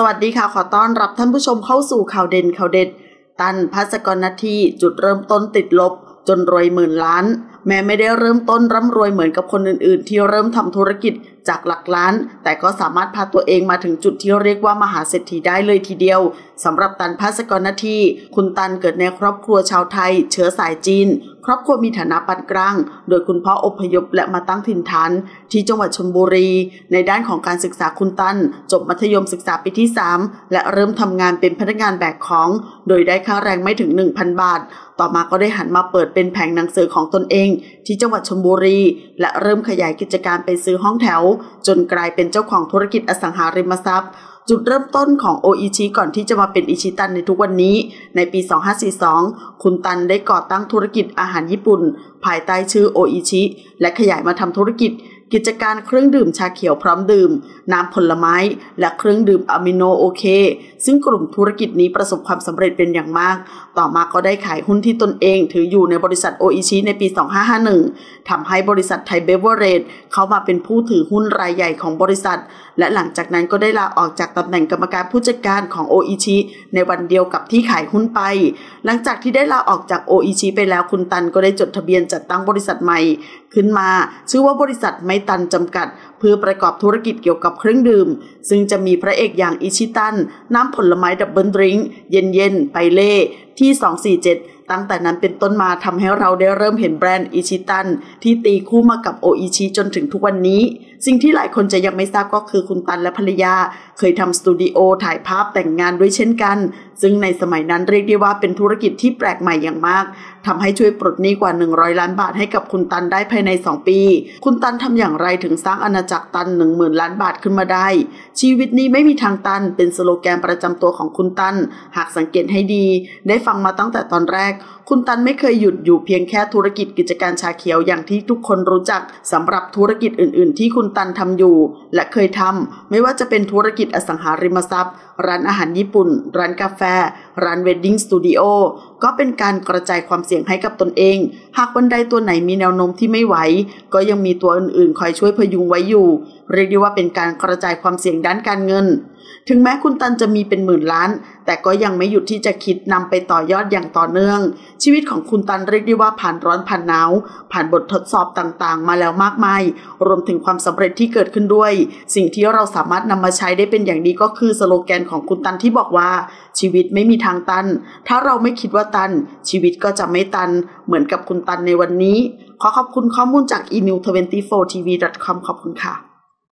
สวัสดีค่ะ ขอต้อนรับท่านผู้ชมเข้าสู่ข่าวเด่นข่าวเด็ด ตันพัศกรนาทีจุดเริ่มต้นติดลบ จนรวยหมื่นล้าน แม้ไม่ได้เริ่มต้นร่ำรวยเหมือนกับคนอื่นๆ ที่เริ่มทำธุรกิจจากหลักล้าน แต่ก็สามารถพาตัวเองมาถึงจุดที่เรียกว่ามหาเศรษฐีได้เลยทีเดียวสำหรับตันพัสกรนาทีคุณตันเกิดในครอบครัวชาวไทย เชื้อสายจีน ครอบครัวมีฐานะปานกลาง โดยคุณพ่ออพยพและมาตั้งถิ่นฐาน ที่จังหวัดชลบุรี ในด้านของการศึกษาคุณตัน จบมัธยมศึกษาปีที่ 3 และเริ่มทำงานเป็นพนักงานแบกของ โดยได้ค่าแรงไม่ถึง 1,000 บาท ต่อมาก็ได้หันมาเปิดเป็นแผงหนังสือของตนเองที่จังหวัดชลบุรี และเริ่มขยายกิจการไปซื้อห้องแถว จนกลายเป็นเจ้าของธุรกิจอสังหาริมทรัพย์ จุดเริ่มต้นของโออิชิก่อนที่จะมาเป็นอิชิตันในทุกวันนี้ ในปี 2542 คุณตันได้ก่อตั้งธุรกิจอาหารญี่ปุ่น ภายใต้ชื่อโออิชิและขยายมาทำธุรกิจ กิจการเครื่องดื่มชาเขียวพร้อมดื่ม น้ำผลไม้ และเครื่องดื่มอะมิโนโอเค ซึ่งกลุ่มธุรกิจนี้ประสบความสำเร็จเป็นอย่างมาก ต่อมาก็ได้ขายหุ้นที่ตนเองถืออยู่ในบริษัทโออิชิในปี 2551 ทำให้บริษัทไทยเบเวอร์เรจเข้ามาเป็นผู้ถือหุ้นรายใหญ่ของบริษัท และหลังจากนั้นก็ได้ลาออกจากตำแหน่งกรรมการผู้จัดการของโออิชิในวันเดียวกับที่ขายหุ้นไป หลังจากที่ได้ลาออกจากโออิชิไปแล้วคุณตันก็ได้จดทะเบียนจัดตั้งบริษัทใหม่ ขึ้นมา ชื่อว่าบริษัทไม่ตันจำกัด เพื่อประกอบธุรกิจเกี่ยวกับเครื่องดื่ม ซึ่งจะมีพระเอกอย่างอิชิตัน น้ำผลไม้ดับเบิลดริงก์เย็นๆ ไบเล่ที่ 247 ตั้งแต่นั้นเป็นต้นมาทำให้เราได้เริ่มเห็นแบรนด์อิชิตันที่ตีคู่มากับโออิชิจนถึงทุกวันนี้ สิ่งที่หลายคนจะยังไม่ทราบก็คือคุณตันและภรรยา เคยทำสตูดิโอถ่ายภาพแต่งงานด้วยเช่นกัน ซึ่งในสมัยนั้นเรียกได้ว่าเป็นธุรกิจที่แปลกใหม่อย่างมากทำให้ช่วยปลดหนี้กว่า 100 ล้านบาทให้กับคุณตันได้ภายใน 2 ปี คุณตันทำอย่างไรถึงสร้างอาณาจักรตัน 10,000 ล้านบาทขึ้นมาได้ ชีวิตนี้ไม่มีทางตันเป็นสโลแกนประจำตัวของคุณตัน หากสังเกตให้ดี ได้ฟังมาตั้งแต่ตอนแรกคุณตันไม่เคยหยุดอยู่เพียงแค่ธุรกิจกิจการชาเขียวอย่างที่ทุกคนรู้จักสำหรับธุรกิจอื่น ๆ ที่คุณตันทำอยู่ และเคยทำไม่ว่าจะเป็นธุรกิจอสังหาริมทรัพย์ ร้านอาหารญี่ปุ่น ร้านกาแฟ ร้านเวดดิ้งสตูดิโอก็เป็นการกระจายความเสี่ยงให้กับตนเอง หากวันใดตัวไหนมีแนวโน้มที่ไม่ไหว ก็ยังมีตัวอื่น ๆ คอยช่วยพยุงไว้อยู่ เรียกได้ว่าเป็นการกระจายความเสี่ยงด้านการเงิน ถึงแม้คุณตันจะมีเป็นหมื่นล้าน แต่ก็ยังไม่หยุดที่จะคิดนำไปต่อยอดอย่างต่อเนื่อง ชีวิตของคุณตันเรียกได้ว่าผ่านร้อนผ่านหนาว ผ่านบททดสอบต่างๆ มาแล้วมากมาย รวมถึงความสำเร็จที่เกิดขึ้นด้วย สิ่งที่เราสามารถนำมาใช้ได้เป็นอย่างดีก็คือสโลแกนของคุณตันที่บอกว่า ชีวิตไม่มีทางตัน ถ้าเราไม่คิดว่าตัน ชีวิตก็จะไม่ตัน เหมือนกับคุณตันในวันนี้ ขอขอบคุณข้อมูลจาก e-new24tv.com ขอบคุณค่ะ